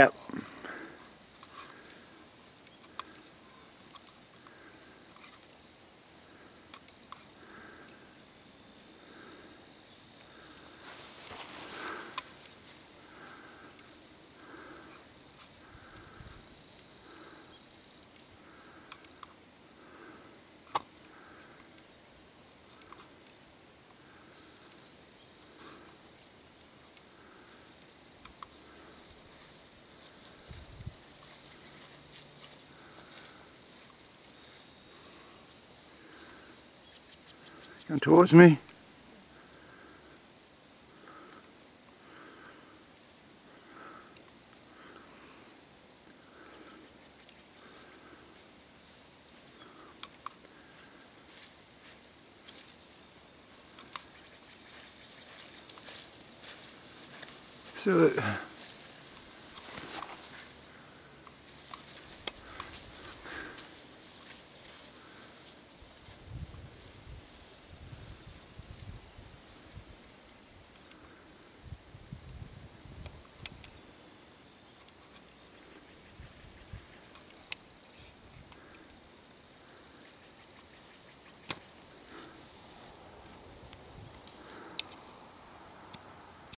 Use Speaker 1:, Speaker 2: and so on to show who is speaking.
Speaker 1: Yep. Come towards me. So